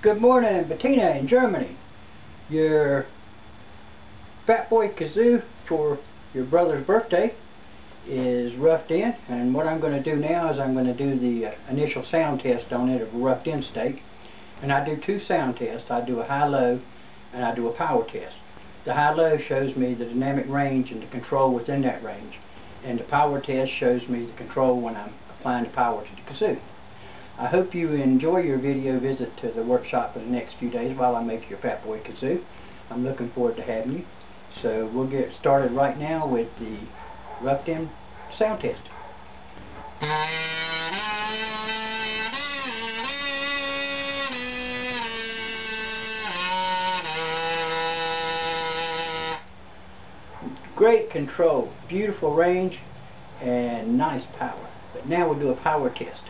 Good morning, Bettina in Germany. Your Fat Boy Kazoo for your brother's birthday is roughed in, and what I'm going to do now is I'm going to do the uh, initial sound test on it of roughed in state. And I do two sound tests. I do a high-low and I do a power test. The high-low shows me the dynamic range and the control within that range. And the power test shows me the control when I'm applying the power to the kazoo. I hope you enjoy your video visit to the workshop for the next few days while I make your Fat Boy Kazoo. I'm looking forward to having you. So we'll get started right now with the roughed sound test. Great control, beautiful range, and nice power. But now we'll do a power test.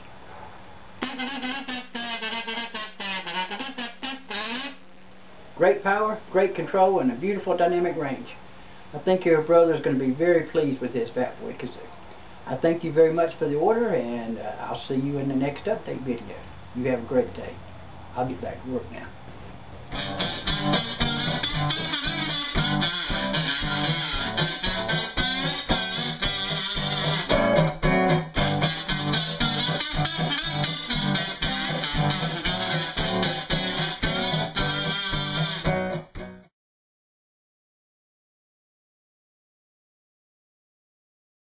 Great power, great control, and a beautiful dynamic range. I think your brother is going to be very pleased with this Fat Boy Kazoo. I thank you very much for the order, and uh, I'll see you in the next update video. You have a great day. I'll get back to work now. Thank you.